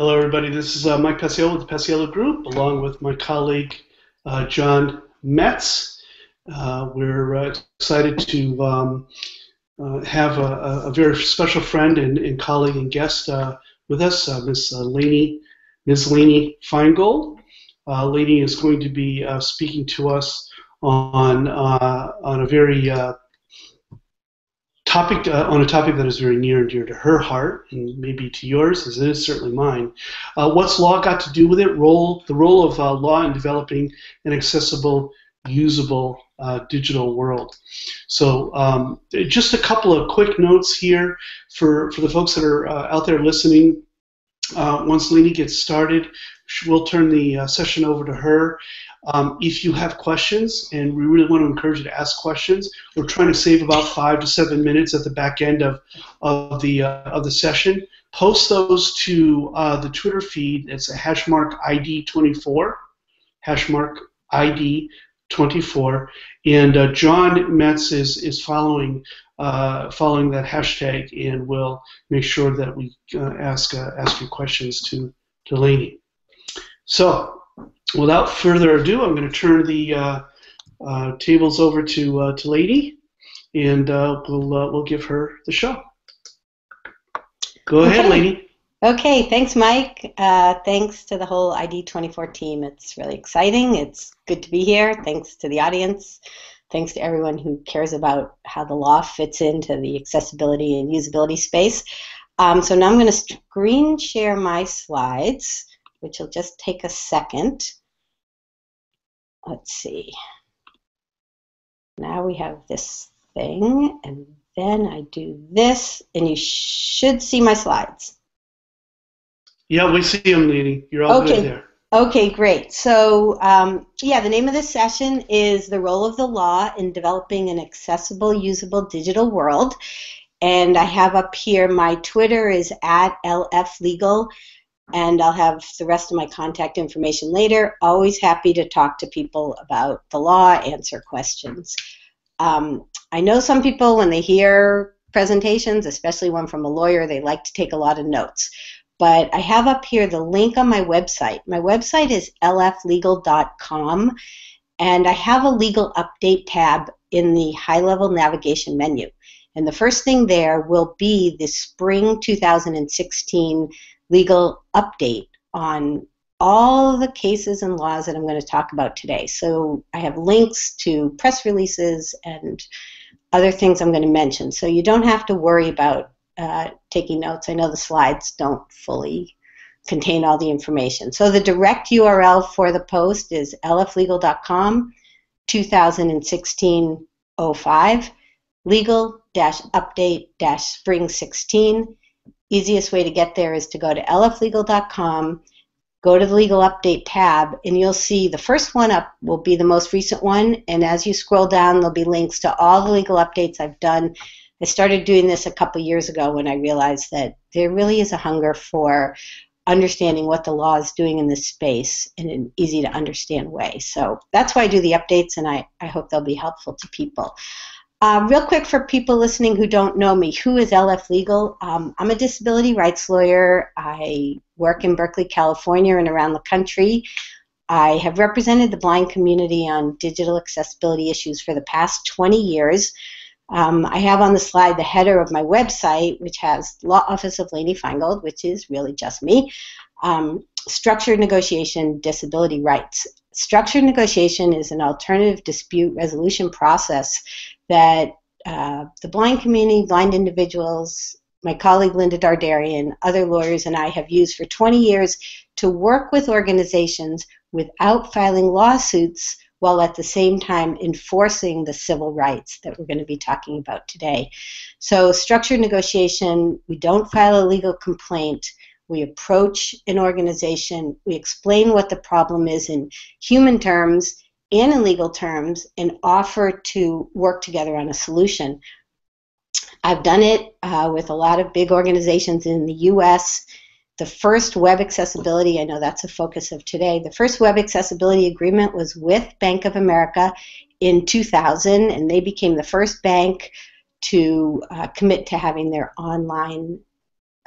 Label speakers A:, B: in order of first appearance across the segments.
A: Hello, everybody. This is uh, Mike Paciello with the Paciello Group, along with my colleague uh, John Metz. Uh, we're uh, excited to um, uh, have a, a, very special friend and, and colleague and guest uh, with us, Ms. Lainey, Ms. Lainey Feingold. Lainey is going to be speaking to us on on a very topic uh, on a topic that is very near and dear to her heart and maybe to yours as it is certainly mine. Uh, what's law got to do with it? Role the role of uh, law in developing an accessible usable uh, digital world. So um, just a couple of quick notes here for, for the folks that are uh, out there listening. Uh, once Lainey gets started we'll turn the session over to her um, if you have questions, and we really want to encourage you to ask questions, we're trying to save about five to seven minutes at the back end of, of, the, uh, of the session. Post those to uh, the Twitter feed. It's a hashmark ID24, hashmark ID24. And uh, John Metz is, is following uh, following that hashtag, and we'll make sure that we uh, ask uh, ask you questions to Delaney. So without further ado, I'm going to turn the uh, uh, tables over to uh, to Lainey, and uh, we'll uh, we'll give her the show. Go okay. ahead, Lainey.
B: Okay, thanks, Mike. Uh, thanks to the whole ID24 team. It's really exciting. It's good to be here. Thanks to the audience. Thanks to everyone who cares about how the law fits into the accessibility and usability space. Um, so now I'm going to screen share my slides, which will just take a second let's see. Now we have this thing, and then I do this, and you should see my slides.
A: Yeah, we see them, Lainey. You're all
B: okay.
A: good there.
B: Okay, great. So, um, yeah, the name of this session is The Role of the Law in Developing an Accessible, Usable Digital World. And I have up here my Twitter is at LFLegal and I'll have the rest of my contact information later. Always happy to talk to people about the law, answer questions. Um, I know some people, when they hear presentations, especially one from a lawyer, they like to take a lot of notes. But I have up here the link on my website. My website is lflegal.com, and I have a legal update tab in the high level navigation menu. And the first thing there will be the spring 2016 legal update on all the cases and laws that I'm going to talk about today. So I have links to press releases and other things I'm going to mention. So you don't have to worry about uh, taking notes. I know the slides don't fully contain all the information. So the direct URL for the post is lflegal.com 2016 05 legal update spring 16 easiest way to get there is to go to lflegal.com, go to the legal update tab, and you'll see the first one up will be the most recent one. And as you scroll down, there'll be links to all the legal updates I've done. I started doing this a couple years ago when I realized that there really is a hunger for understanding what the law is doing in this space in an easy to understand way. So that's why I do the updates, and I, I hope they'll be helpful to people. Um, real quick for people listening who don't know me, who is LF Legal? Um, I'm a disability rights lawyer. I work in Berkeley, California, and around the country. I have represented the blind community on digital accessibility issues for the past 20 years. Um, I have on the slide the header of my website, which has Law Office of Lainey Feingold, which is really just me, um, Structured Negotiation Disability Rights. Structured negotiation is an alternative dispute resolution process that uh, the blind community, blind individuals, my colleague Linda Dardarian, other lawyers, and I have used for 20 years to work with organizations without filing lawsuits while at the same time enforcing the civil rights that we're going to be talking about today. So, structured negotiation, we don't file a legal complaint. We approach an organization, we explain what the problem is in human terms, in legal terms and offer to work together on a solution. I've done it uh, with a lot of big organizations in the U.S. The first web accessibility, I know that's a focus of today, the first web accessibility agreement was with Bank of America in 2000, and they became the first bank to uh, commit to having their online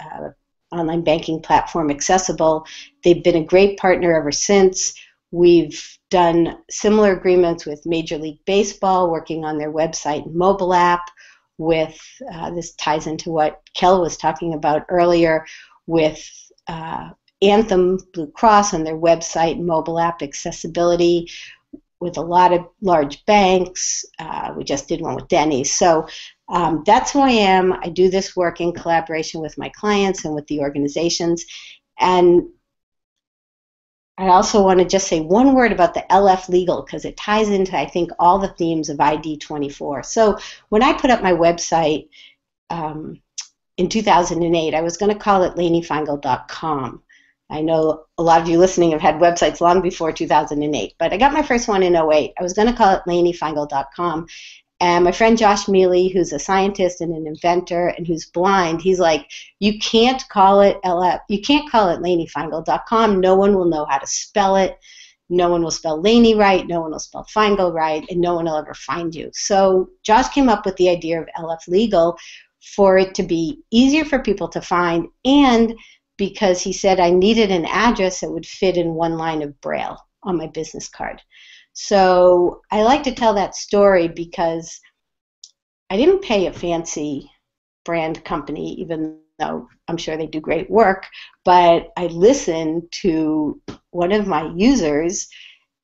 B: uh, online banking platform accessible. They've been a great partner ever since. We've done similar agreements with Major League Baseball, working on their website and mobile app. With uh, this ties into what Kel was talking about earlier with uh, Anthem Blue Cross and their website and mobile app accessibility with a lot of large banks. Uh, we just did one with Denny's. So um, that's who I am. I do this work in collaboration with my clients and with the organizations. And I also want to just say one word about the LF legal because it ties into, I think, all the themes of ID 24. So when I put up my website um, in 2008, I was going to call it laineyfeingold.com. I know a lot of you listening have had websites long before 2008, but I got my first one in 08. I was going to call it laineyfeingold.com. And my friend Josh Miele, who's a scientist and an inventor and who's blind, he's like, you can't call it LF, you can't call it laineyfeingold.com. No one will know how to spell it. No one will spell Lainey right. No one will spell Feingold right, and no one will ever find you. So Josh came up with the idea of LF Legal for it to be easier for people to find, and because he said I needed an address that would fit in one line of braille on my business card. So I like to tell that story because I didn't pay a fancy brand company, even though I'm sure they do great work, but I listened to one of my users,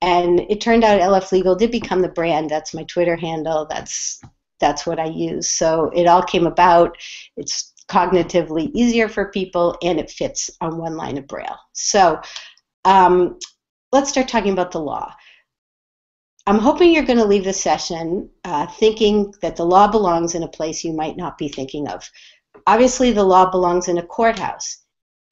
B: and it turned out LF Legal did become the brand. That's my Twitter handle. That's that's what I use. So it all came about. It's cognitively easier for people, and it fits on one line of braille. So um, let's start talking about the law. I'm hoping you're going to leave the session uh, thinking that the law belongs in a place you might not be thinking of. Obviously, the law belongs in a courthouse.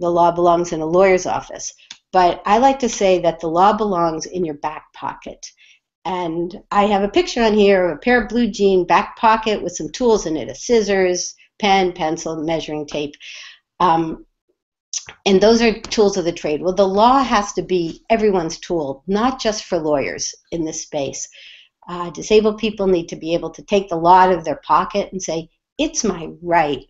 B: The law belongs in a lawyer's office. But I like to say that the law belongs in your back pocket. And I have a picture on here of a pair of blue jean back pocket with some tools in it, a scissors, pen, pencil, measuring tape. Um, and those are tools of the trade. Well, the law has to be everyone's tool, not just for lawyers in this space. Uh, disabled people need to be able to take the law out of their pocket and say, it's my right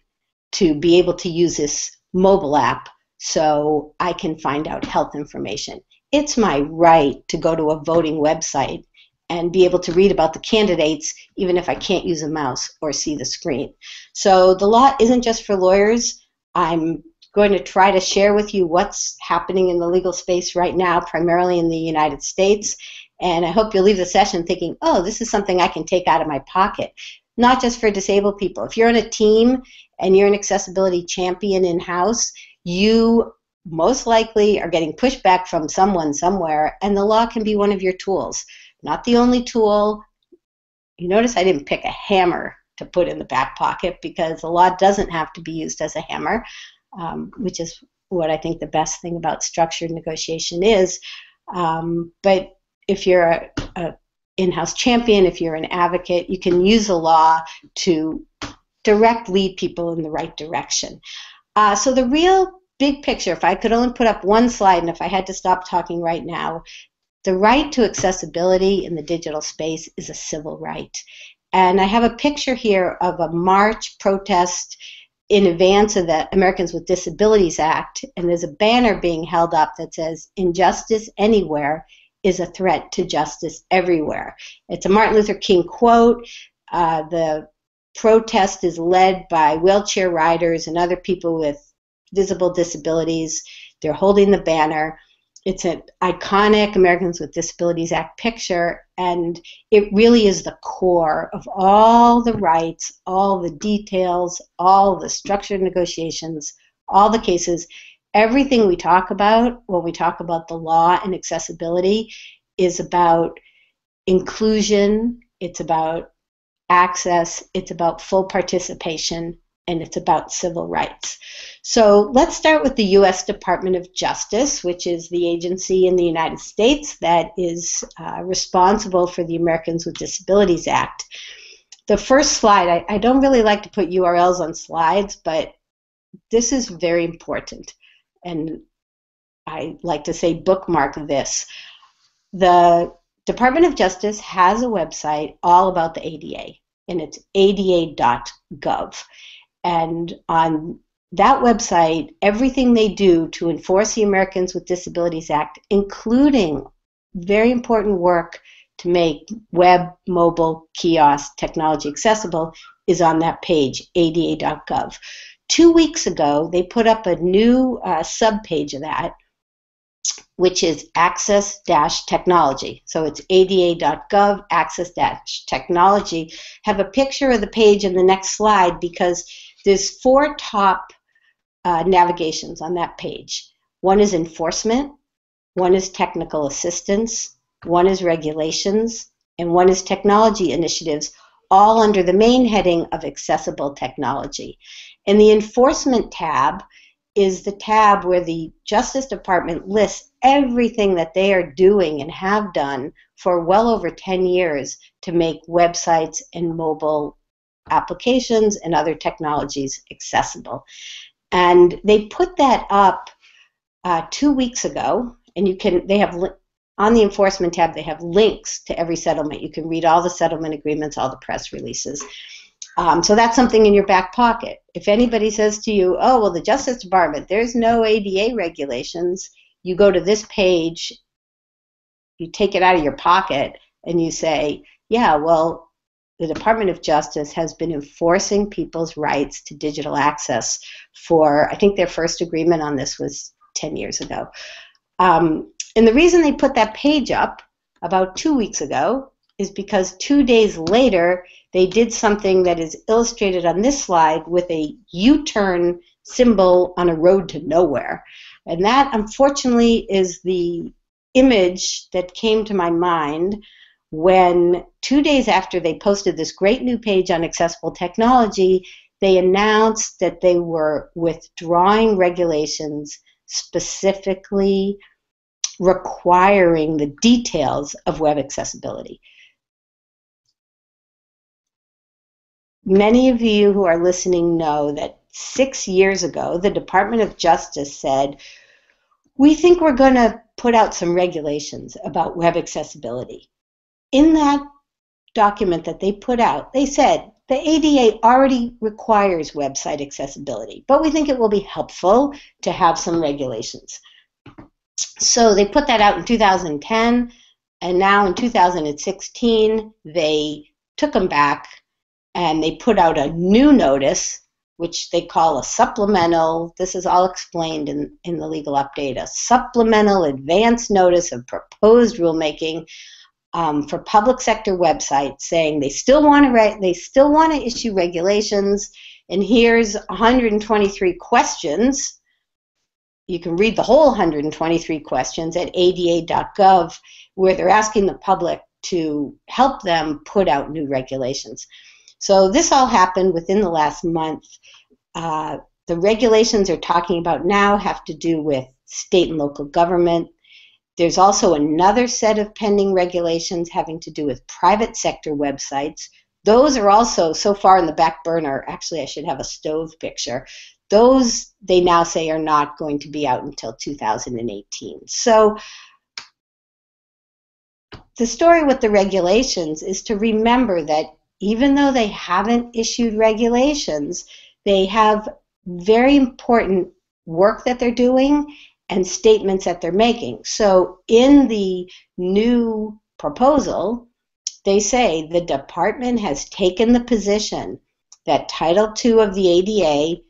B: to be able to use this mobile app so I can find out health information. It's my right to go to a voting website and be able to read about the candidates even if I can't use a mouse or see the screen. So the law isn't just for lawyers. I'm going to try to share with you what's happening in the legal space right now, primarily in the United States. And I hope you'll leave the session thinking, oh, this is something I can take out of my pocket, not just for disabled people. If you're on a team and you're an accessibility champion in house, you most likely are getting pushback from someone somewhere, and the law can be one of your tools. Not the only tool. You notice I didn't pick a hammer to put in the back pocket because the law doesn't have to be used as a hammer um, which is what I think the best thing about structured negotiation is. Um, but if you're a, a in-house champion, if you're an advocate, you can use the law to direct lead people in the right direction. Uh, so the real big picture, if I could only put up one slide and if I had to stop talking right now, the right to accessibility in the digital space is a civil right. And I have a picture here of a march protest in advance of the Americans with Disabilities Act, and there's a banner being held up that says, Injustice anywhere is a threat to justice everywhere. It's a Martin Luther King quote. Uh, the protest is led by wheelchair riders and other people with visible disabilities. They're holding the banner it's an iconic Americans with Disabilities Act picture, and it really is the core of all the rights, all the details, all the structured negotiations, all the cases. Everything we talk about when we talk about the law and accessibility is about inclusion, it's about access, it's about full participation, and it's about civil rights. So let's start with the U.S. Department of Justice, which is the agency in the United States that is uh, responsible for the Americans with Disabilities Act. The first slide, I, I don't really like to put URLs on slides, but this is very important. And I like to say bookmark this. The Department of Justice has a website all about the ADA, and it's ada.gov. And on that website, everything they do to enforce the Americans with Disabilities Act, including very important work to make web, mobile, kiosk technology accessible, is on that page, ada.gov. Two weeks ago, they put up a new uh, subpage of that, which is access technology. So it's ada.gov, access technology. Have a picture of the page in the next slide because there's four top uh, navigations on that page. One is enforcement, one is technical assistance, one is regulations, and one is technology initiatives, all under the main heading of accessible technology. And the enforcement tab is the tab where the Justice Department lists everything that they are doing and have done for well over 10 years to make websites and mobile applications and other technologies accessible. And they put that up uh, two weeks ago, and you can they have on the enforcement tab they have links to every settlement. You can read all the settlement agreements, all the press releases. Um, so that's something in your back pocket. If anybody says to you, "Oh, well, the Justice Department, there's no ADA regulations," you go to this page, you take it out of your pocket, and you say, "Yeah, well, the Department of Justice has been enforcing people's rights to digital access for, I think their first agreement on this was 10 years ago. Um, and the reason they put that page up about two weeks ago is because two days later they did something that is illustrated on this slide with a U turn symbol on a road to nowhere. And that, unfortunately, is the image that came to my mind when two days after they posted this great new page on accessible technology, they announced that they were withdrawing regulations specifically requiring the details of web accessibility. Many of you who are listening know that six years ago, the Department of Justice said, We think we're going to put out some regulations about web accessibility in that document that they put out, they said the ADA already requires website accessibility, but we think it will be helpful to have some regulations. So they put that out in 2010, and now in 2016, they took them back and they put out a new notice, which they call a supplemental, this is all explained in, in the legal update, a supplemental advance notice of proposed rulemaking um, for public sector websites saying they still want to re- they still want to issue regulations, and here's 123 questions. You can read the whole 123 questions at ada.gov, where they're asking the public to help them put out new regulations. So this all happened within the last month. Uh, the regulations they're talking about now have to do with state and local government, there's also another set of pending regulations having to do with private sector websites. Those are also so far in the back burner. Actually, I should have a stove picture. Those they now say are not going to be out until 2018. So the story with the regulations is to remember that even though they haven't issued regulations, they have very important work that they're doing and statements that they're making. So in the new proposal, they say the department has taken the position that Title II of the ADA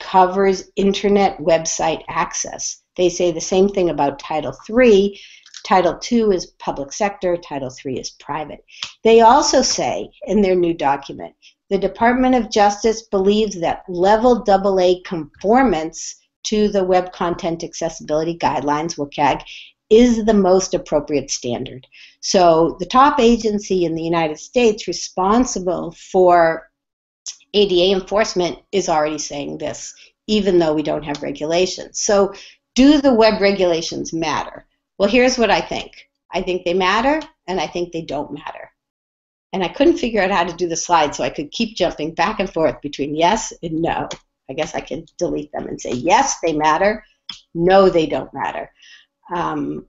B: covers internet website access. They say the same thing about Title III. Title II is public sector, Title III is private. They also say in their new document the Department of Justice believes that level AA conformance to the Web Content Accessibility Guidelines, WCAG, is the most appropriate standard. So the top agency in the United States responsible for ADA enforcement is already saying this, even though we don't have regulations. So do the web regulations matter? Well, here's what I think. I think they matter, and I think they don't matter. And I couldn't figure out how to do the slide, so I could keep jumping back and forth between yes and no. I guess I can delete them and say, yes, they matter. No, they don't matter. Um,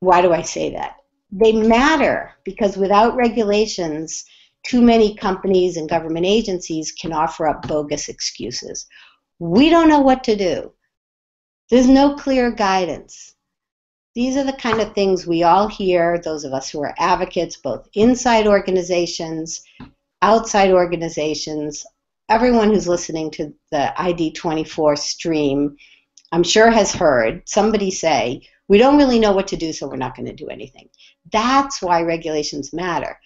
B: why do I say that? They matter because without regulations, too many companies and government agencies can offer up bogus excuses. We don't know what to do. There's no clear guidance. These are the kind of things we all hear, those of us who are advocates, both inside organizations, outside organizations, everyone who's listening to the ID24 stream, I'm sure has heard somebody say, we don't really know what to do, so we're not going to do anything. That's why regulations matter.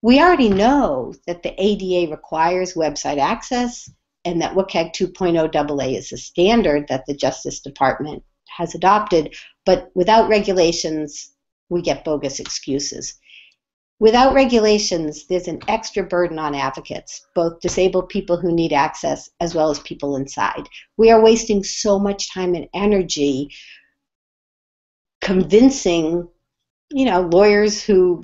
B: We already know that the ADA requires website access and that WCAG 2.0 AA is a standard that the Justice Department has adopted, but without regulations, we get bogus excuses. Without regulations, there's an extra burden on advocates, both disabled people who need access as well as people inside. We are wasting so much time and energy convincing, you know, lawyers who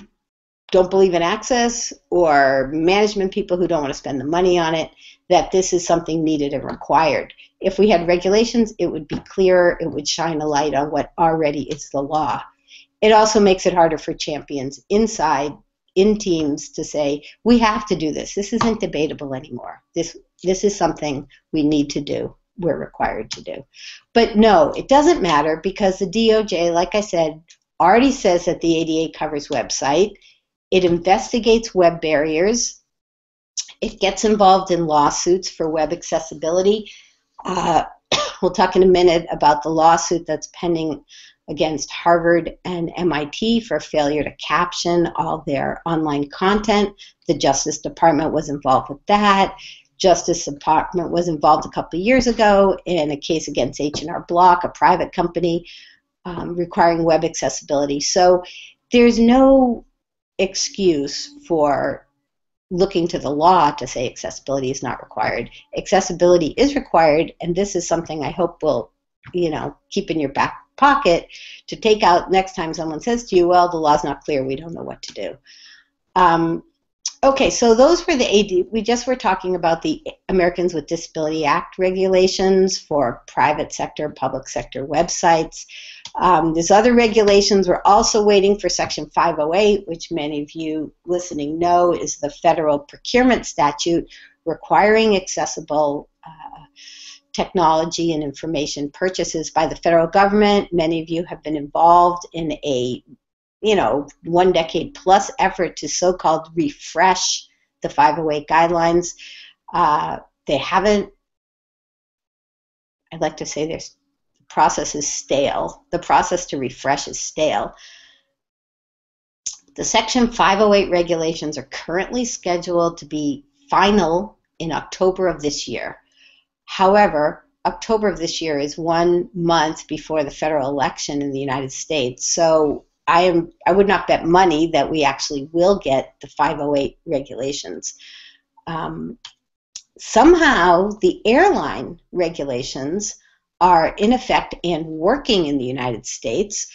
B: don't believe in access or management people who don't want to spend the money on it that this is something needed and required. If we had regulations, it would be clearer, it would shine a light on what already is the law. It also makes it harder for champions inside in teams to say we have to do this. This isn't debatable anymore. This this is something we need to do. We're required to do. But no, it doesn't matter because the DOJ, like I said, already says that the ADA covers website. It investigates web barriers. It gets involved in lawsuits for web accessibility. Uh, we'll talk in a minute about the lawsuit that's pending against Harvard and MIT for failure to caption all their online content. The Justice Department was involved with that. Justice Department was involved a couple years ago in a case against H&R Block, a private company um, requiring web accessibility. So there's no excuse for looking to the law to say accessibility is not required. Accessibility is required, and this is something I hope will, you know, keep in your back pocket to take out next time someone says to you, well, the law's not clear, we don't know what to do. Um, okay, so those were the AD. We just were talking about the Americans with Disability Act regulations for private sector, public sector websites. Um, there's other regulations. We're also waiting for Section 508, which many of you listening know is the federal procurement statute requiring accessible uh, technology and information purchases by the federal government. Many of you have been involved in a, you know, one decade plus effort to so-called refresh the 508 guidelines. Uh, they haven't. I'd like to say there's the process is stale. The process to refresh is stale. The Section 508 regulations are currently scheduled to be final in October of this year. However, October of this year is one month before the federal election in the United States. So I am I would not bet money that we actually will get the 508 regulations. Um, somehow the airline regulations are in effect and working in the United States.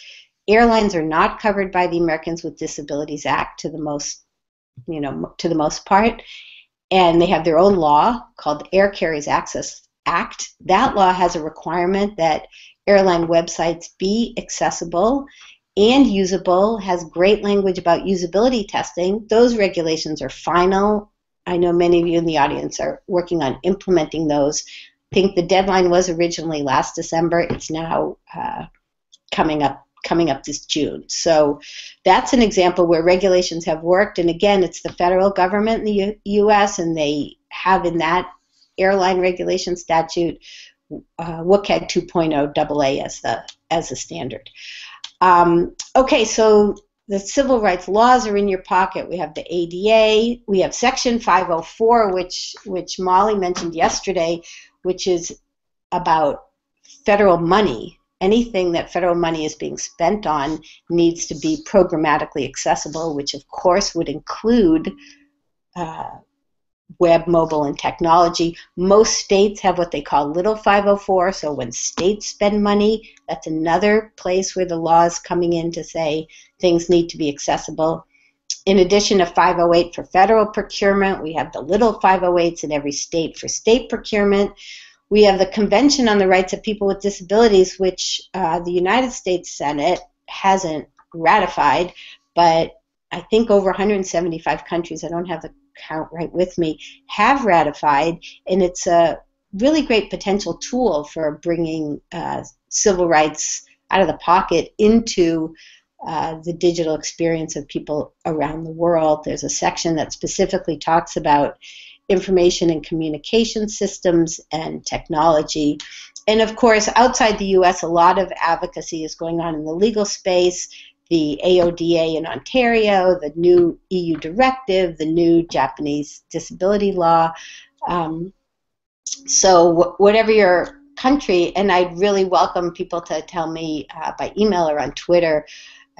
B: Airlines are not covered by the Americans with Disabilities Act to the most, you know, to the most part, and they have their own law called the Air Carriers Access Act. That law has a requirement that airline websites be accessible and usable, has great language about usability testing. Those regulations are final. I know many of you in the audience are working on implementing those. I think the deadline was originally last December. It's now uh, coming up coming up this June. So that's an example where regulations have worked. And again, it's the federal government in the U- U.S. and they have in that airline regulation statute uh, WCAG 2.0 AA as the as a standard. Um, okay, so the civil rights laws are in your pocket. We have the ADA. We have Section 504, which which Molly mentioned yesterday, which is about federal money anything that federal money is being spent on needs to be programmatically accessible, which of course would include uh, web, mobile, and technology. Most states have what they call Little 504, so when states spend money, that's another place where the law is coming in to say things need to be accessible. In addition to 508 for federal procurement, we have the Little 508s in every state for state procurement. We have the Convention on the Rights of People with Disabilities, which uh, the United States Senate hasn't ratified, but I think over 175 countries, I don't have the count right with me, have ratified, and it's a really great potential tool for bringing uh, civil rights out of the pocket into uh, the digital experience of people around the world. There's a section that specifically talks about information and communication systems and technology. And of course, outside the US, a lot of advocacy is going on in the legal space. The AODA in Ontario, the new EU directive, the new Japanese disability law. Um, so, whatever your country, and I'd really welcome people to tell me uh, by email or on Twitter.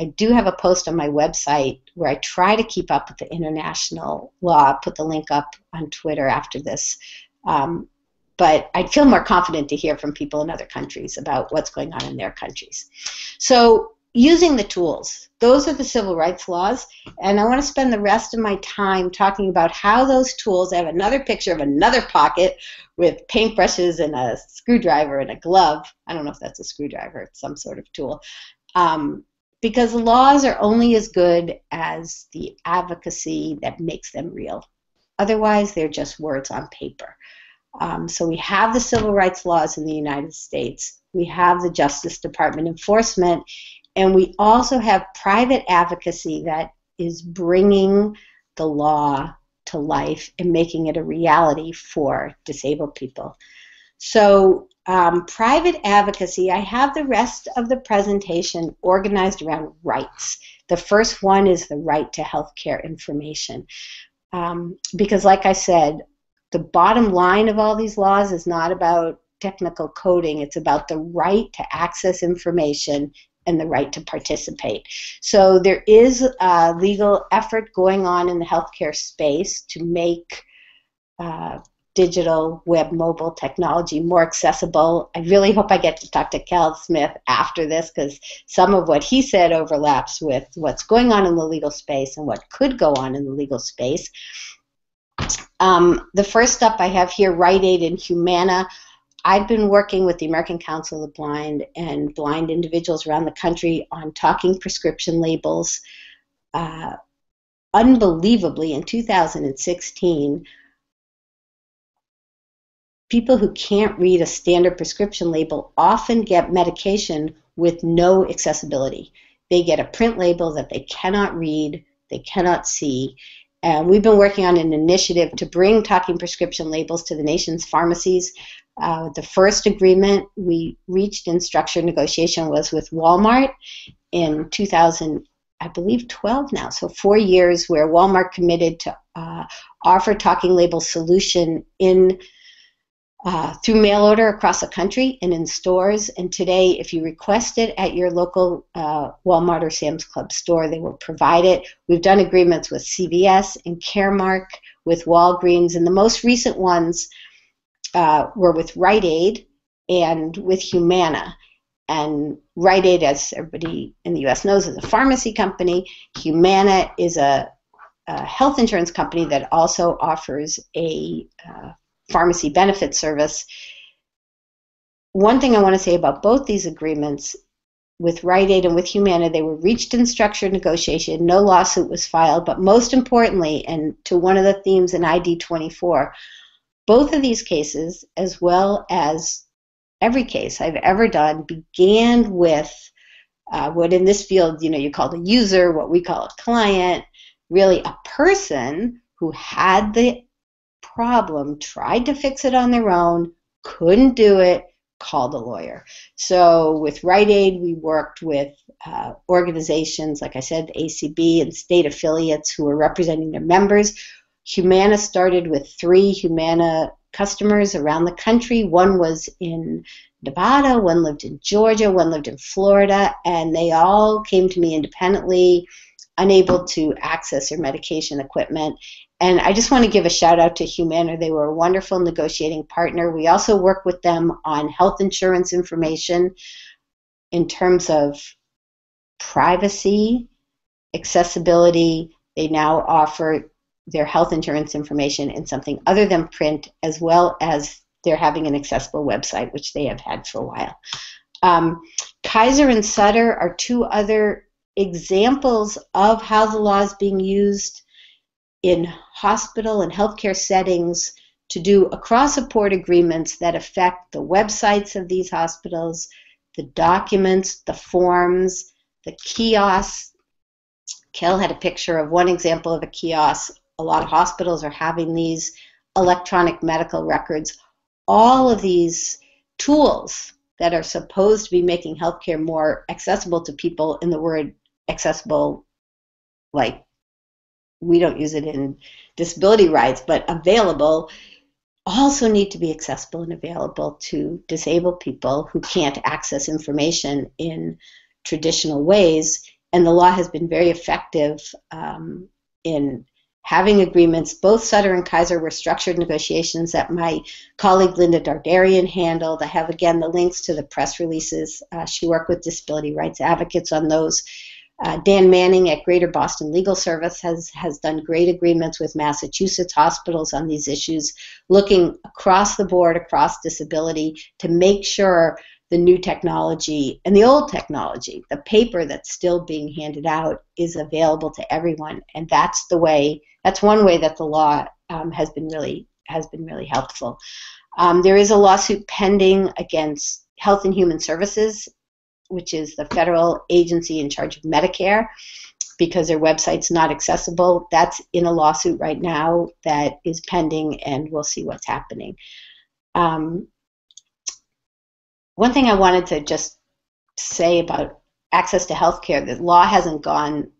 B: I do have a post on my website where I try to keep up with the international law. I'll put the link up on Twitter after this. Um, but I'd feel more confident to hear from people in other countries about what's going on in their countries. So, using the tools, those are the civil rights laws, and I want to spend the rest of my time talking about how those tools. I have another picture of another pocket with paintbrushes and a screwdriver and a glove. I don't know if that's a screwdriver, it's some sort of tool. Um, because laws are only as good as the advocacy that makes them real. Otherwise, they're just words on paper. Um, so we have the civil rights laws in the United States. We have the Justice Department enforcement, and we also have private advocacy that is bringing the law to life and making it a reality for disabled people. So, um, private advocacy, I have the rest of the presentation organized around rights. The first one is the right to health care information. Um, because, like I said, the bottom line of all these laws is not about technical coding, it's about the right to access information and the right to participate. So there is a legal effort going on in the healthcare space to make uh, digital web mobile technology more accessible. I really hope I get to talk to Kel Smith after this because some of what he said overlaps with what's going on in the legal space and what could go on in the legal space. Um, the first up I have here, Rite Aid and Humana. I've been working with the American Council of the Blind and blind individuals around the country on talking prescription labels. Uh, unbelievably, in 2016, people who can't read a standard prescription label often get medication with no accessibility. They get a print label that they cannot read, they cannot see, and we've been working on an initiative to bring talking prescription labels to the nation's pharmacies. Uh, the first agreement we reached in structured negotiation was with Walmart in 2000, I believe 12 now, so four years where Walmart committed to uh, offer talking label solution in uh, through mail order across the country and in stores. And today, if you request it at your local uh, Walmart or Sam's Club store, they will provide it. We've done agreements with CVS and Caremark, with Walgreens, and the most recent ones uh, were with Rite Aid and with Humana. And Rite Aid, as everybody in the U.S. knows, is a pharmacy company. Humana is a, a health insurance company that also offers a uh, pharmacy benefit service. One thing I want to say about both these agreements with Rite Aid and with Humana, they were reached in structured negotiation. No lawsuit was filed, but most importantly, and to one of the themes in ID 24, both of these cases, as well as every case I've ever done, began with uh, what in this field, you know, you call a user, what we call a client, really a person who had the problem, tried to fix it on their own, couldn't do it, called a lawyer. So with Rite Aid, we worked with uh, organizations, like I said, ACB and state affiliates who were representing their members. Humana started with three Humana customers around the country. One was in Nevada, one lived in Georgia, one lived in Florida, and they all came to me independently, unable to access their medication equipment. And I just want to give a shout out to Humana. They were a wonderful negotiating partner. We also work with them on health insurance information in terms of privacy, accessibility. They now offer their health insurance information in something other than print, as well as they're having an accessible website, which they have had for a while. Um, Kaiser and Sutter are two other examples of how the law is being used in hospital and healthcare settings to do across support agreements that affect the websites of these hospitals, the documents, the forms, the kiosks. Kel had a picture of one example of a kiosk. A lot of hospitals are having these electronic medical records. All of these tools that are supposed to be making healthcare more accessible to people in the word accessible like we don't use it in disability rights but available also need to be accessible and available to disabled people who can't access information in traditional ways. And the law has been very effective um, in having agreements. Both Sutter and Kaiser were structured negotiations that my colleague Linda Dardarian handled. I have again the links to the press releases. Uh, she worked with disability rights advocates on those. Uh, Dan Manning at Greater Boston Legal Service has, has done great agreements with Massachusetts hospitals on these issues, looking across the board, across disability, to make sure the new technology and the old technology, the paper that's still being handed out, is available to everyone. And that's the way, that's one way that the law um, has been really has been really helpful. Um, there is a lawsuit pending against Health and Human Services which is the federal agency in charge of Medicare, because their website's not accessible. That's in a lawsuit right now that is pending, and we'll see what's happening. Um, one thing I wanted to just say about access to healthcare, the law hasn't gone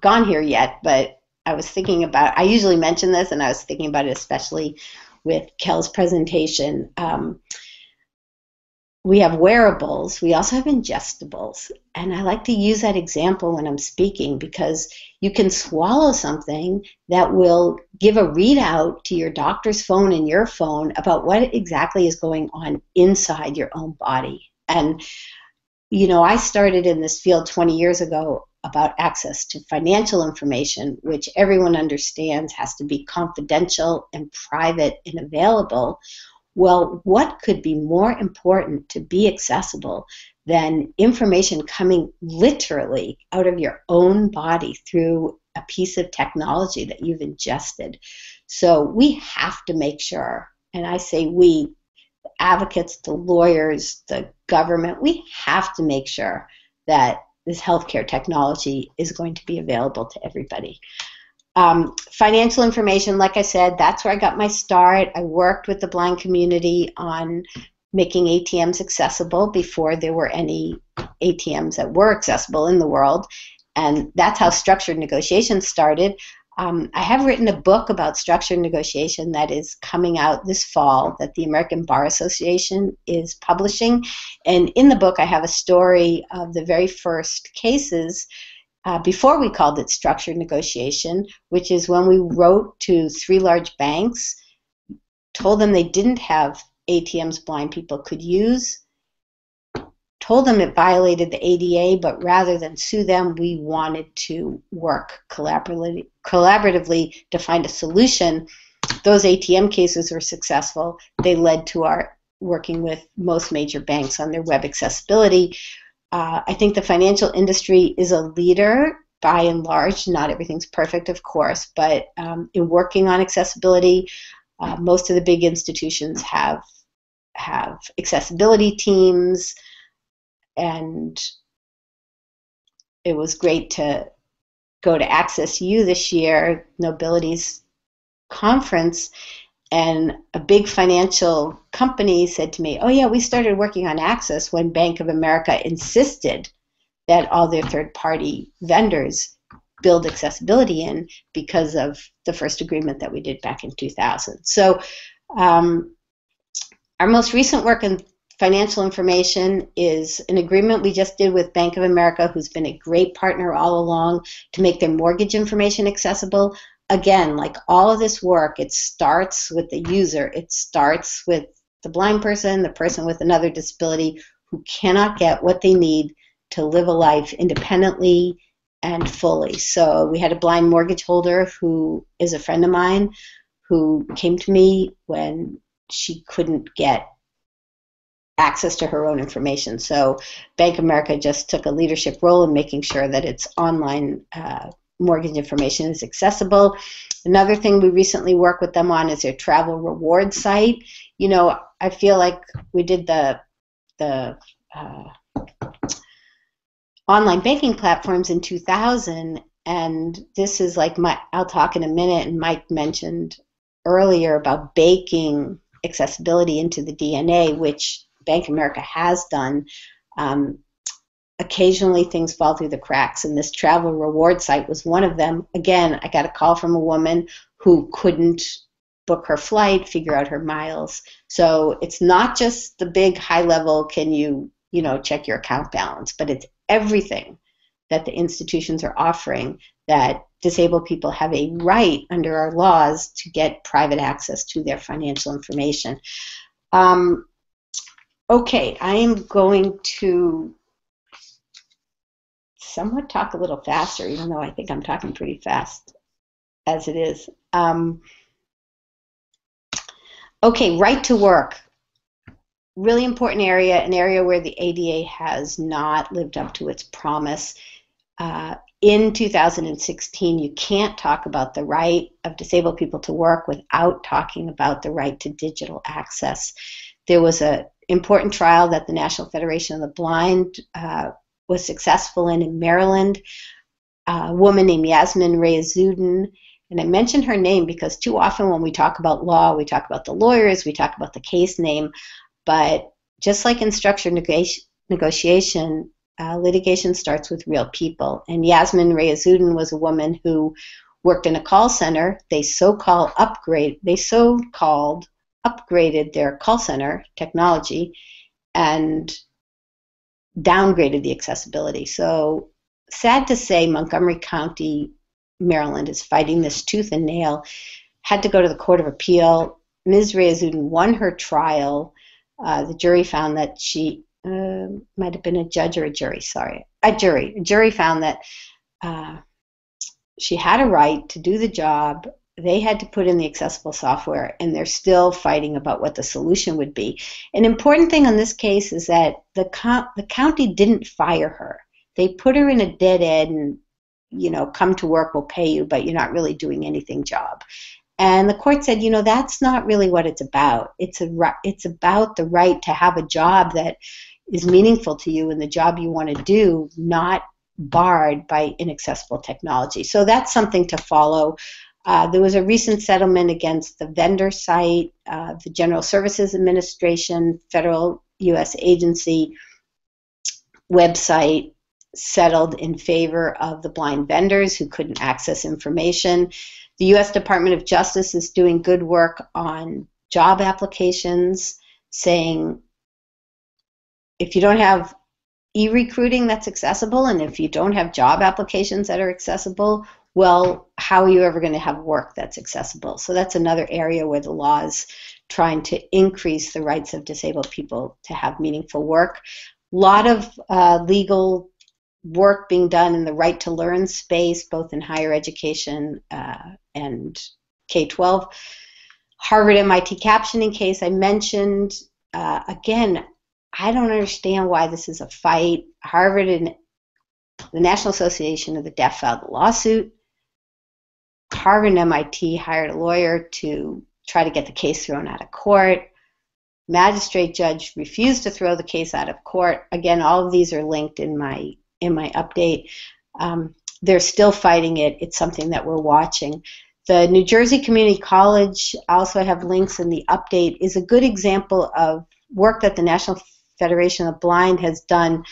B: gone here yet, but I was thinking about. I usually mention this, and I was thinking about it especially with Kel's presentation. Um, we have wearables, we also have ingestibles. And I like to use that example when I'm speaking because you can swallow something that will give a readout to your doctor's phone and your phone about what exactly is going on inside your own body. And, you know, I started in this field 20 years ago about access to financial information, which everyone understands has to be confidential and private and available well, what could be more important to be accessible than information coming literally out of your own body through a piece of technology that you've ingested? So we have to make sure, and I say we, the advocates, the lawyers, the government, we have to make sure that this healthcare technology is going to be available to everybody. Um, financial information, like I said, that's where I got my start. I worked with the blind community on making ATMs accessible before there were any ATMs that were accessible in the world. And that's how structured negotiation started. Um, I have written a book about structured negotiation that is coming out this fall that the American Bar Association is publishing. And in the book, I have a story of the very first cases uh, before we called it structured negotiation, which is when we wrote to three large banks, told them they didn't have ATMs blind people could use, told them it violated the ADA, but rather than sue them, we wanted to work collaboratively, collaboratively to find a solution. Those ATM cases were successful. They led to our working with most major banks on their web accessibility, uh, I think the financial industry is a leader by and large. Not everything's perfect, of course, but um, in working on accessibility, uh, most of the big institutions have have accessibility teams, and it was great to go to Access U this year, Knowbility's conference, and a big financial company said to me, Oh, yeah, we started working on Access when Bank of America insisted that all their third party vendors build accessibility in because of the first agreement that we did back in 2000. So, um, our most recent work in financial information is an agreement we just did with Bank of America, who's been a great partner all along to make their mortgage information accessible again, like all of this work, it starts with the user. It starts with the blind person, the person with another disability who cannot get what they need to live a life independently and fully. So we had a blind mortgage holder who is a friend of mine who came to me when she couldn't get access to her own information. So Bank of America just took a leadership role in making sure that its online uh, mortgage information is accessible. Another thing we recently worked with them on is their travel reward site. You know, I feel like we did the the uh, online banking platforms in 2000, and this is like my. I'll talk in a minute. And Mike mentioned earlier about baking accessibility into the DNA, which Bank America has done. Um, occasionally things fall through the cracks, and this travel reward site was one of them. Again, I got a call from a woman who couldn't book her flight, figure out her miles. So it's not just the big high level, can you, you know, check your account balance, but it's everything that the institutions are offering that disabled people have a right under our laws to get private access to their financial information. Um, okay, I am going to somewhat talk a little faster, even though I think I'm talking pretty fast as it is. Um, okay, right to work. Really important area, an area where the ADA has not lived up to its promise. Uh, in 2016, you can't talk about the right of disabled people to work without talking about the right to digital access. There was an important trial that the National Federation of the Blind uh, was successful in in Maryland. A woman named Yasmin Reyazuddin, and I mention her name because too often when we talk about law, we talk about the lawyers, we talk about the case name, but just like in structured negotiation, uh, litigation starts with real people. And Yasmin Reyazuddin was a woman who worked in a call center. They so-called upgrade, they so-called upgraded their call center technology, and downgraded the accessibility. So sad to say, Montgomery County, Maryland is fighting this tooth and nail. Had to go to the Court of Appeal. Ms. Reyazuddin won her trial. Uh, the jury found that she uh, might have been a judge or a jury. Sorry, a jury. A jury found that uh, she had a right to do the job they had to put in the accessible software and they're still fighting about what the solution would be. An important thing on this case is that the co- the county didn't fire her. They put her in a dead end and you know, come to work, we'll pay you, but you're not really doing anything job. And the court said, you know, that's not really what it's about. It's a it's about the right to have a job that is meaningful to you and the job you want to do, not barred by inaccessible technology. So that's something to follow. Uh, there was a recent settlement against the vendor site, uh, the General Services Administration, federal U.S. agency website settled in favor of the blind vendors who couldn't access information. The U.S. Department of Justice is doing good work on job applications, saying if you don't have e-recruiting that's accessible and if you don't have job applications that are accessible well, how are you ever going to have work that's accessible? So that's another area where the law is trying to increase the rights of disabled people to have meaningful work. A lot of uh, legal work being done in the right to learn space, both in higher education uh, and K 12. Harvard MIT captioning case I mentioned. Uh, again, I don't understand why this is a fight. Harvard and the National Association of the Deaf filed a lawsuit. Harvard and MIT hired a lawyer to try to get the case thrown out of court. Magistrate judge refused to throw the case out of court. Again, all of these are linked in my in my update. Um, they're still fighting it. It's something that we're watching. The New Jersey Community College, I also have links in the update, is a good example of work that the National Federation of Blind has done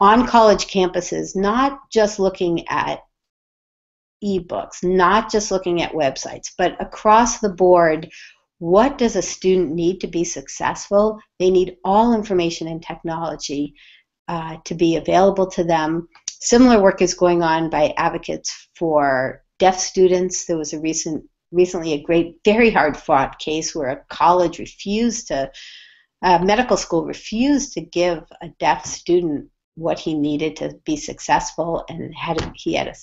B: on college campuses, not just looking at ebooks, not just looking at websites, but across the board, what does a student need to be successful? They need all information and technology uh, to be available to them. Similar work is going on by advocates for deaf students. There was a recent, recently a great, very hard fought case where a college refused to, a medical school refused to give a deaf student what he needed to be successful, and had he had a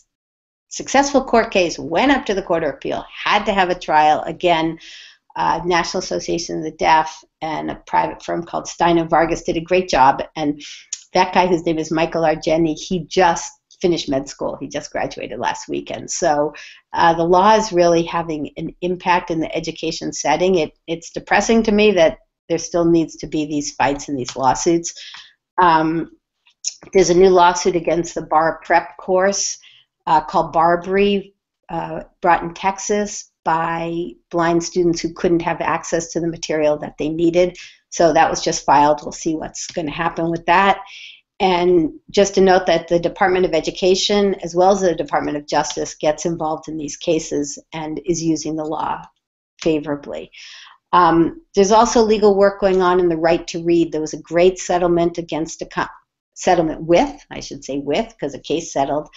B: successful court case, went up to the Court of Appeal, had to have a trial. Again, uh, National Association of the Deaf and a private firm called Stein and Vargas did a great job. And that guy, whose name is Michael Argenyi, he just finished med school. He just graduated last weekend. So uh, the law is really having an impact in the education setting. It, it's depressing to me that there still needs to be these fights and these lawsuits. Um, there's a new lawsuit against the bar prep course uh, called BarBri, uh, brought in Texas by blind students who couldn't have access to the material that they needed. So that was just filed. We'll see what's going to happen with that. And just to note that the Department of Education, as well as the Department of Justice, gets involved in these cases and is using the law favorably. Um, there's also legal work going on in the right to read. There was a great settlement against a settlement with, I should say with, because a case settled,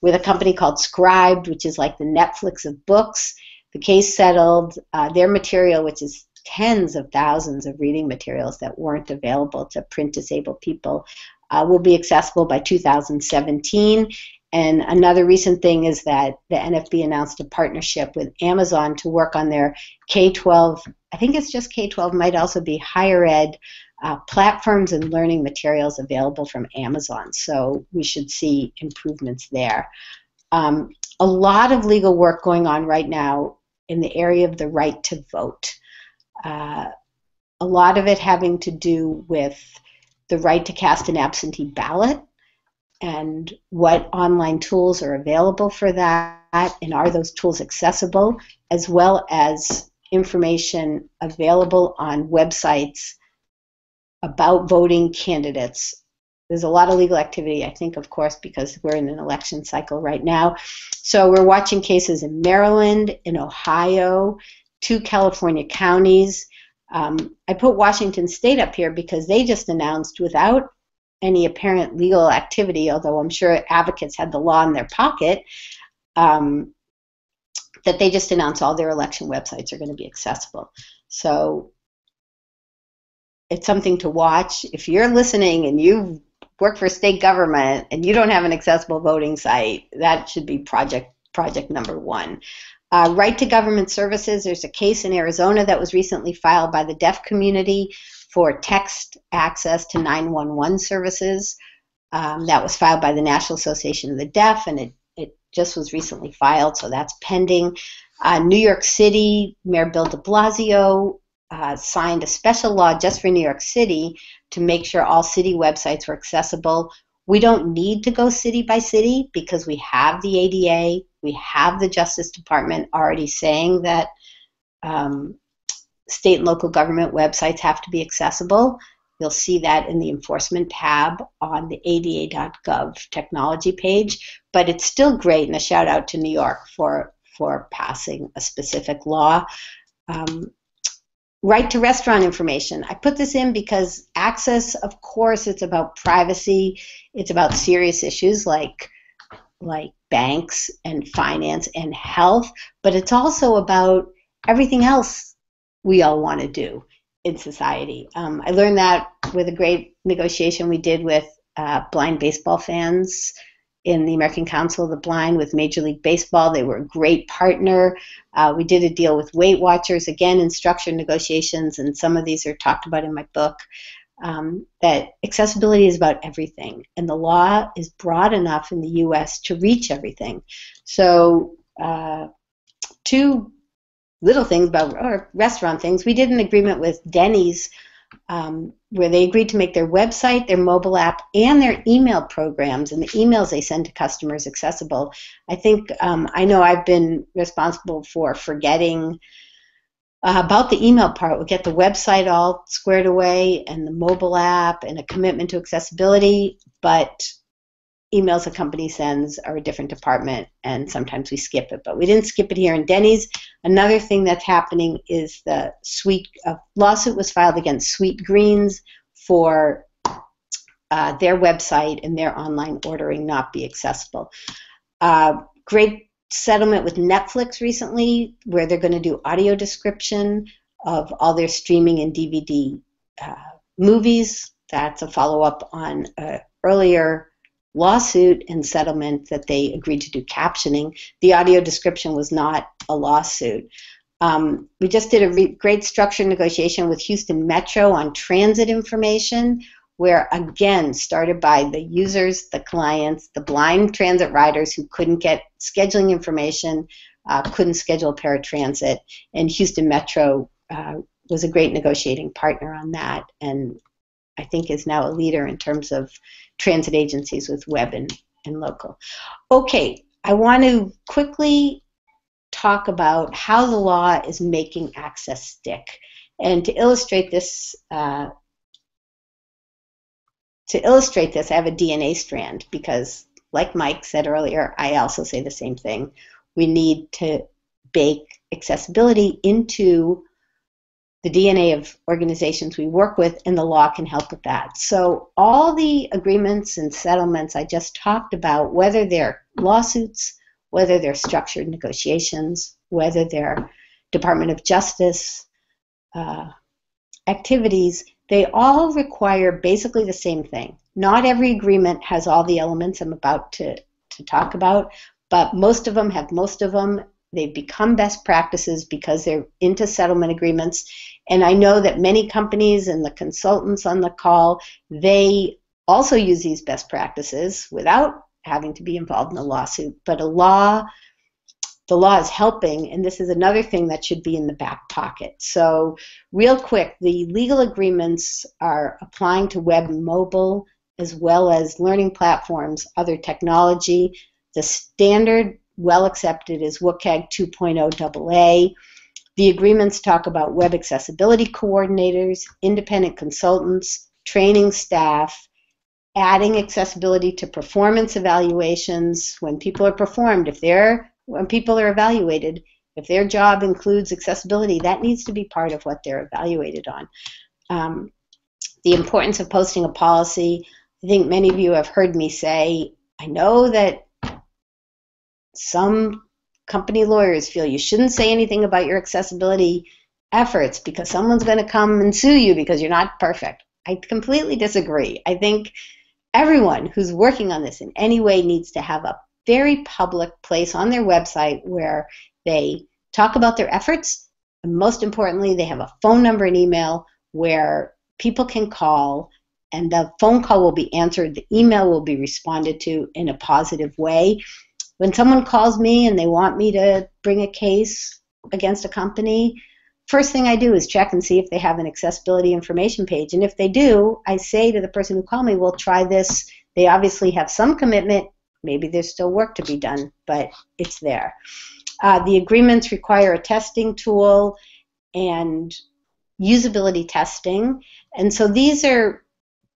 B: with a company called Scribd, which is like the Netflix of books. The case settled. Uh, their material, which is tens of thousands of reading materials that weren't available to print disabled people, uh, will be accessible by 2017. And another recent thing is that the NFB announced a partnership with Amazon to work on their K 12, I think it's just K 12, might also be higher ed uh, platforms and learning materials available from Amazon. So we should see improvements there. Um, a lot of legal work going on right now in the area of the right to vote. Uh, a lot of it having to do with the right to cast an absentee ballot and what online tools are available for that and are those tools accessible, as well as information available on websites about voting candidates. There's a lot of legal activity, I think, of course, because we're in an election cycle right now. So we're watching cases in Maryland, in Ohio, two California counties, um, I put Washington State up here because they just announced without any apparent legal activity, although I'm sure advocates had the law in their pocket, um, that they just announced all their election websites are going to be accessible. So it's something to watch. If you're listening and you work for state government and you don't have an accessible voting site, that should be project project number one. Uh, right to government services, there's a case in Arizona that was recently filed by the deaf community for text access to 911 services. Um, that was filed by the National Association of the Deaf, and it, it just was recently filed, so that's pending. Uh, New York City, Mayor Bill de Blasio uh, signed a special law just for New York City to make sure all city websites were accessible. We don't need to go city by city because we have the ADA, we have the Justice Department already saying that um, state and local government websites have to be accessible. You'll see that in the enforcement tab on the ada.gov technology page, but it's still great, and a shout out to New York for, for passing a specific law. Um, right to restaurant information. I put this in because access, of course, it's about privacy, it's about serious issues like like banks and finance and health, but it's also about everything else we all want to do in society. Um, I learned that with a great negotiation we did with uh, blind baseball fans in the American Council of the Blind with Major League Baseball. They were a great partner. Uh, we did a deal with Weight Watchers, again in structured negotiations, and some of these are talked about in my book um, that accessibility is about everything, and the law is broad enough in the U.S. to reach everything. So, uh, two little things about or restaurant things. We did an agreement with Denny's um, where they agreed to make their website, their mobile app, and their email programs and the emails they send to customers accessible. I think um, I know I've been responsible for forgetting uh, about the email part, we'll get the website all squared away and the mobile app and a commitment to accessibility, but emails a company sends are a different department and sometimes we skip it, but we didn't skip it here in Denny's. Another thing that's happening is the Sweet uh, lawsuit was filed against Sweetgreens for uh, their website and their online ordering not be accessible. Uh, great settlement with Netflix recently where they're going to do audio description of all their streaming and DVD uh, movies. That's a follow up on an earlier lawsuit and settlement that they agreed to do captioning. The audio description was not a lawsuit. Um, we just did a re- great structured negotiation with Houston Metro on transit information where again started by the users, the clients, the blind transit riders who couldn't get scheduling information, uh, couldn't schedule paratransit, and Houston Metro uh, was a great negotiating partner on that, and I think is now a leader in terms of transit agencies with web and, and local. Okay, I want to quickly talk about how the law is making access stick. And to illustrate this, uh, to illustrate this, I have a DNA strand because, like Mike said earlier, I also say the same thing. We need to bake accessibility into the DNA of organizations we work with, and the law can help with that. So, all the agreements and settlements I just talked about, whether they're lawsuits, whether they're structured negotiations, whether they're Department of Justice uh, activities, they all require basically the same thing. Not every agreement has all the elements I'm about to, to talk about, but most of them have most of them. They've become best practices because they're into settlement agreements. And I know that many companies and the consultants on the call, they also use these best practices without having to be involved in a lawsuit. But a law, the law is helping, and this is another thing that should be in the back pocket. So, real quick, the legal agreements are applying to web and mobile as well as learning platforms, other technology. The standard, well accepted, is WCAG 2.0 AA. The agreements talk about web accessibility coordinators, independent consultants, training staff, adding accessibility to performance evaluations. When people are performed if they're when people are evaluated if their job includes accessibility that needs to be part of what they're evaluated on. Um, the importance of posting a policy. I think many of you have heard me say i know that some company lawyers feel you shouldn't say anything about your accessibility efforts because someone's going to come and sue you because you're not perfect I completely disagree. I think everyone who's working on this in any way needs to have a very public place on their website where they talk about their efforts. And most importantly, they have a phone number and email where people can call and the phone call will be answered, the email will be responded to in a positive way. When someone calls me and they want me to bring a case against a company, first thing I do is check and see if they have an accessibility information page. And if they do, I say to the person who called me, we'll try this. They obviously have some commitment. Maybe there's still work to be done, but it's there. Uh, the agreements require a testing tool and usability testing. And so these are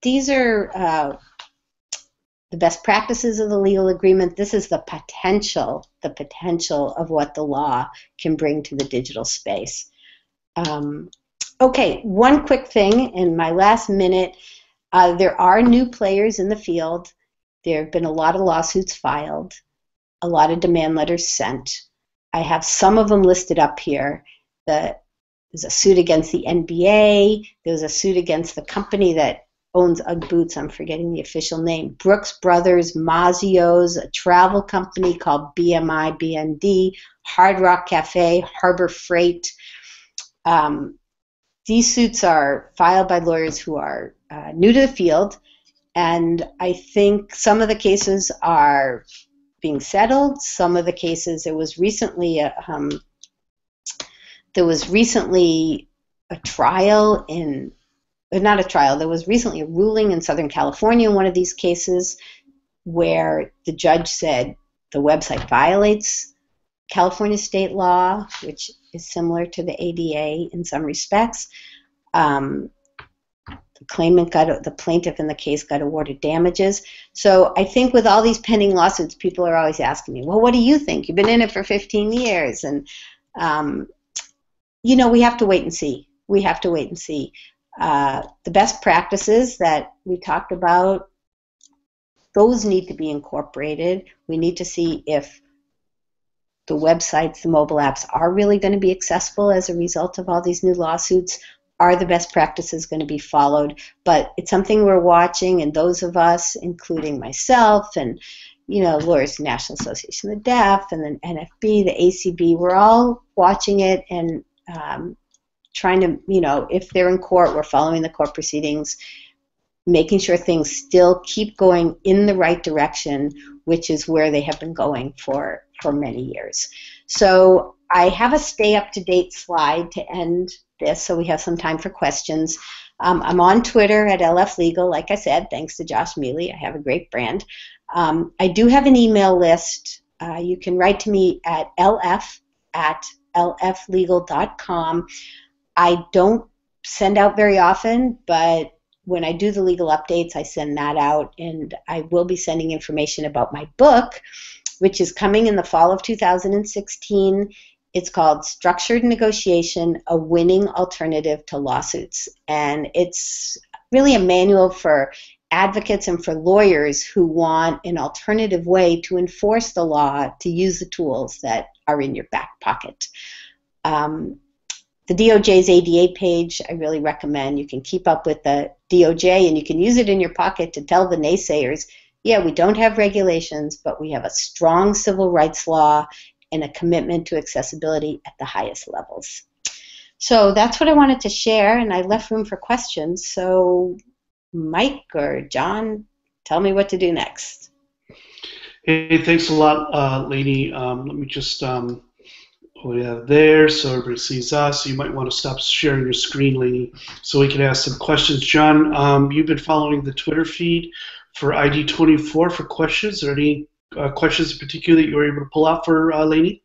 B: these are uh, the best practices of the legal agreement. This is the potential, the potential of what the law can bring to the digital space. Um, okay, one quick thing in my last minute. Uh, there are new players in the field. There have been a lot of lawsuits filed, a lot of demand letters sent. I have some of them listed up here. The, there's a suit against the NBA. There's a suit against the company that owns UGG boots. I'm forgetting the official name. Brooks Brothers, Mazzio's, a travel company called BMI BND, Hard Rock Cafe, Harbor Freight. Um, these suits are filed by lawyers who are uh, new to the field, and I think some of the cases are being settled. Some of the cases, there was recently a, um, there was recently a trial in, not a trial, there was recently a ruling in Southern California in one of these cases where the judge said the website violates California state law, which is similar to the ADA in some respects. Um, the claimant got the plaintiff in the case got awarded damages. So I think with all these pending lawsuits, people are always asking me, "Well, what do you think? You've been in it for 15 years," and um, you know, we have to wait and see. We have to wait and see. Uh, the best practices that we talked about, those need to be incorporated. We need to see if the websites, the mobile apps are really going to be accessible as a result of all these new lawsuits? Are the best practices going to be followed? But it's something we're watching, and those of us, including myself and you know, Lawyers National Association of the Deaf and the NFB, the ACB, we're all watching it and um, trying to, you know, if they're in court, we're following the court proceedings. making sure things still keep going in the right direction, which is where they have been going for, for many years. So I have a stay up to date slide to end this, so we have some time for questions. Um, I'm on Twitter at LF Legal, like I said, thanks to Josh Miele. I have a great brand. Um, I do have an email list. Uh, you can write to me at lf at lflegal.com. I don't send out very often, but when I do the legal updates, I send that out, and I will be sending information about my book, which is coming in the fall of 2016. It's called Structured Negotiation A Winning Alternative to Lawsuits. And it's really a manual for advocates and for lawyers who want an alternative way to enforce the law to use the tools that are in your back pocket. Um, the DOJ's ADA page, I really recommend. You can keep up with the DOJ and you can use it in your pocket to tell the naysayers, yeah, we don't have regulations, but we have a strong civil rights law and a commitment to accessibility at the highest levels. So that's what I wanted to share, and I left room for questions. So, Mike or John, tell me what to do next.
A: Hey, thanks a lot, uh, Lainey. Um, let me just um, pull you out there so everybody sees us. You might want to stop sharing your screen, Lainey, so we can ask some questions. John, um, you've been following the Twitter feed for ID24 for questions. Are there any uh, questions in particular that you were able to pull out for uh, Lainey?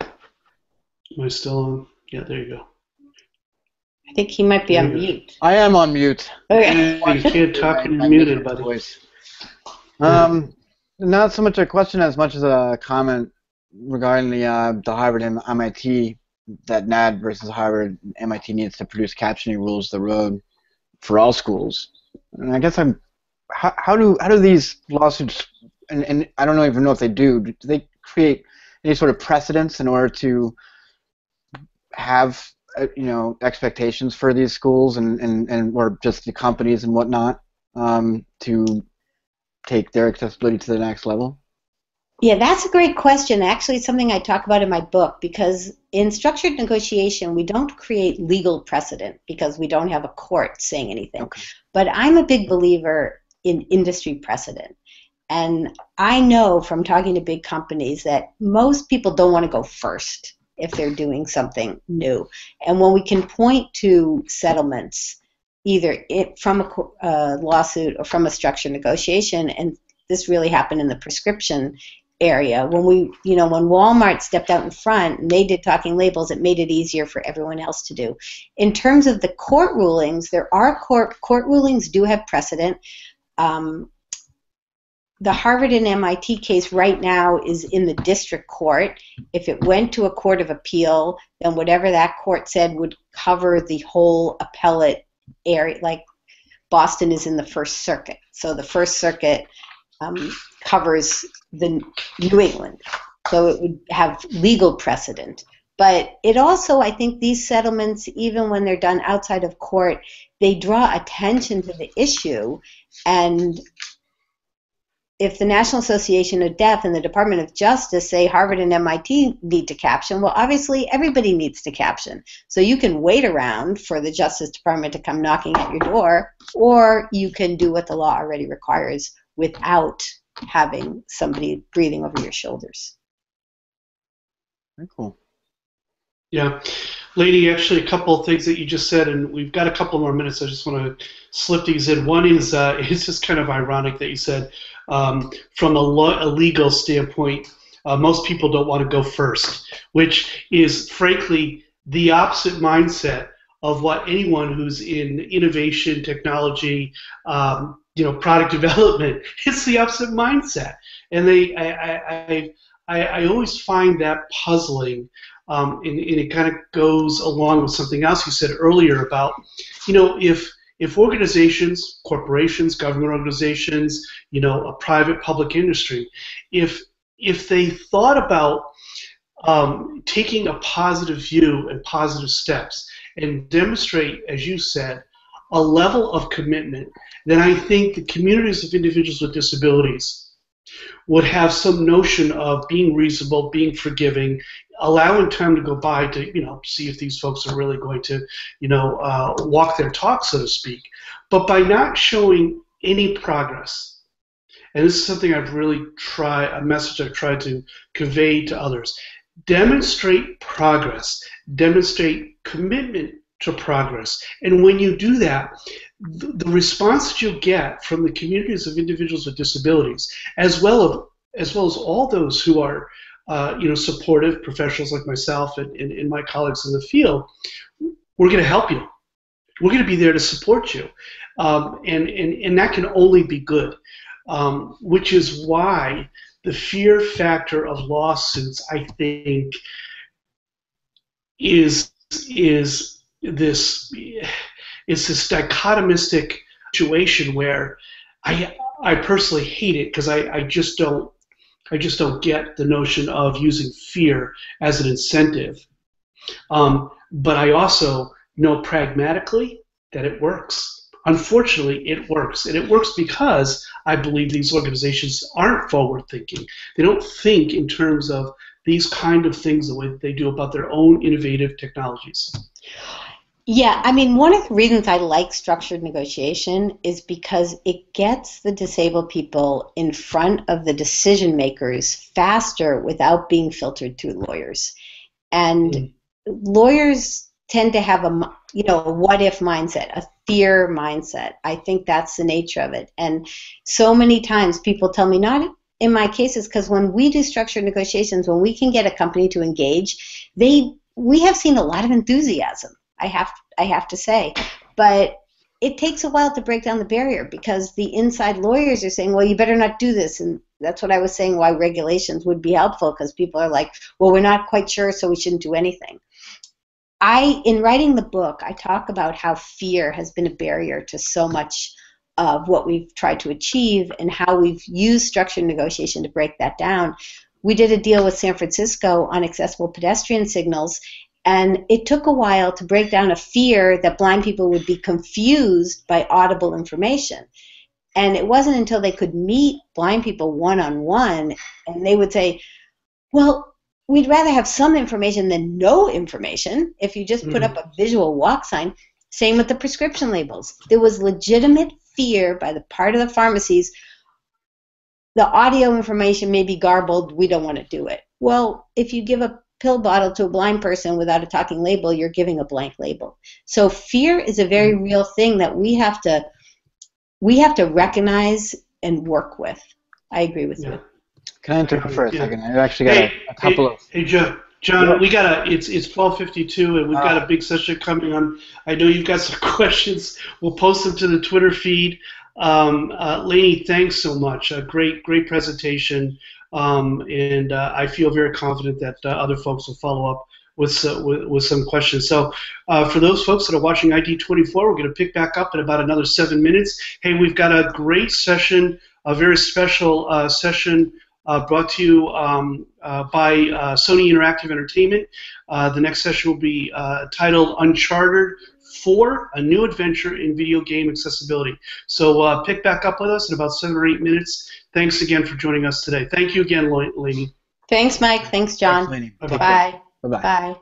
A: Am I still on? Yeah, there you go.
B: I think he might be on mute.
C: I am on mute.
B: Okay.
A: You can't talk and you're muted, buddy.
C: Voice. Um, not so much a question as much as a comment regarding the uh, the Harvard and MIT that NAD versus Harvard and MIT needs to produce captioning rules the road for all schools. And I guess I'm how, how do how do these lawsuits and, and I don't even know if they do do they create any sort of precedents in order to have uh, you know expectations for these schools and, and, and or just the companies and whatnot um, to take their accessibility to the next level?
B: Yeah, that's a great question. Actually, it's something I talk about in my book because in structured negotiation, we don't create legal precedent because we don't have a court saying anything.
C: Okay.
B: But I'm a big believer in industry precedent. And I know from talking to big companies that most people don't want to go first if they're doing something new. And when we can point to settlements, either it, from a uh, lawsuit or from a structured negotiation, and this really happened in the prescription area. When we you know when walmart stepped out in front and they did talking labels it made it easier for everyone else to do. In terms of the court rulings there are court court rulings do have precedent. Um, the harvard and mit case right now is in the district court. If it went to a court of appeal then whatever that court said would cover the whole appellate area like boston is in the first circuit so the first circuit um, covers the New England, so it would have legal precedent. But it also, I think, these settlements, even when they're done outside of court, they draw attention to the issue. And if the National Association of Deaf and the Department of Justice say Harvard and MIT need to caption, well, obviously everybody needs to caption. So you can wait around for the Justice Department to come knocking at your door, or you can do what the law already requires without having somebody breathing over your shoulders.
C: Very cool.
A: Yeah. Lady, actually, a couple of things that you just said, and we've got a couple more minutes. I just want to slip these in. One is uh, it's just kind of ironic that you said, um, from a, lo- a, legal standpoint, uh, most people don't want to go first, which is frankly the opposite mindset of what anyone who's in innovation, technology, um, you know product development. It's the opposite mindset, and they I I I, I always find that puzzling. Um, and, and it kind of goes along with something else you said earlier about, you know, if if organizations, corporations, government organizations, you know, a private public industry, if if they thought about um, taking a positive view and positive steps and demonstrate, as you said, a level of commitment then I think the communities of individuals with disabilities would have some notion of being reasonable, being forgiving, allowing time to go by to you know see if these folks are really going to you know uh, walk their talk, so to speak. But by not showing any progress, and this is something I've really tried a message I've tried to convey to others. Demonstrate progress. Demonstrate commitment to progress. And when you do that, the, the response that you'll get from the communities of individuals with disabilities, as well as, as well as all those who are uh, you know, supportive professionals like myself and, and, and my colleagues in the field, we're going to help you. We're going to be there to support you. Um, and, and, and that can only be good, um, which is why the fear factor of lawsuits, I think, is, is this it's this dichotomistic situation where I I personally hate it because I, I just don't I just don't get the notion of using fear as an incentive. Um, but I also know pragmatically that it works. Unfortunately, it works. And it works because I believe these organizations aren't forward thinking. They don't think in terms of these kind of things the way they do about their own innovative technologies.
B: Yeah, I mean, one of the reasons I like structured negotiation is because it gets the disabled people in front of the decision makers faster without being filtered through lawyers. And mm. lawyers tend to have a you know a what if mindset, a fear mindset. I think that's the nature of it. And so many times people tell me not in my cases because when we do structured negotiations, when we can get a company to engage, they we have seen a lot of enthusiasm I have I have to say, but it takes a while to break down the barrier because the inside lawyers are saying, well, you better not do this, and that's what I was saying. Why regulations would be helpful because people are like, well, we're not quite sure, so we shouldn't do anything. I, in writing the book, I talk about how fear has been a barrier to so much of what we've tried to achieve and how we've used structured negotiation to break that down. We did a deal with San Francisco on accessible pedestrian signals, and it took a while to break down a fear that blind people would be confused by audible information. And it wasn't until they could meet blind people one on one and they would say, Well, we'd rather have some information than no information if you just put mm. up a visual walk sign. Same with the prescription labels. There was legitimate fear by the part of the pharmacies the audio information may be garbled, we don't want to do it. Well, if you give a pill bottle to a blind person without a talking label, you're giving a blank label. So fear is a very mm-hmm. real thing that we have to we have to recognize and work with. I agree with yeah. you.
C: Can I interrupt for a yeah. second? I've actually got hey, a, a, couple
A: hey,
C: of.
A: Hey, John. John, yeah. we got a. It's it's twelve fifty two, and we've uh, got a ah. big session coming on. I know you've got some questions. We'll post them to the Twitter feed. Um, uh, Lainey, thanks so much. A great great presentation. Um, and uh, I feel very confident that uh, other folks will follow up with, uh, with, with, some questions. So uh, for those folks that are watching ID24, we're going to pick back up in about another seven minutes. Hey, we've got a great session, a very special uh, session uh, brought to you um, by Sony Interactive Entertainment. the next session will be titled Uncharted 4, A New Adventure in Video Game Accessibility. So uh, pick back up with us in about seven or eight minutes. Thanks again for joining us today. Thank you again, Lainey.
B: Thanks, Mike. Thanks, John.
C: Thanks,
B: Bye-bye. Bye-bye. Bye.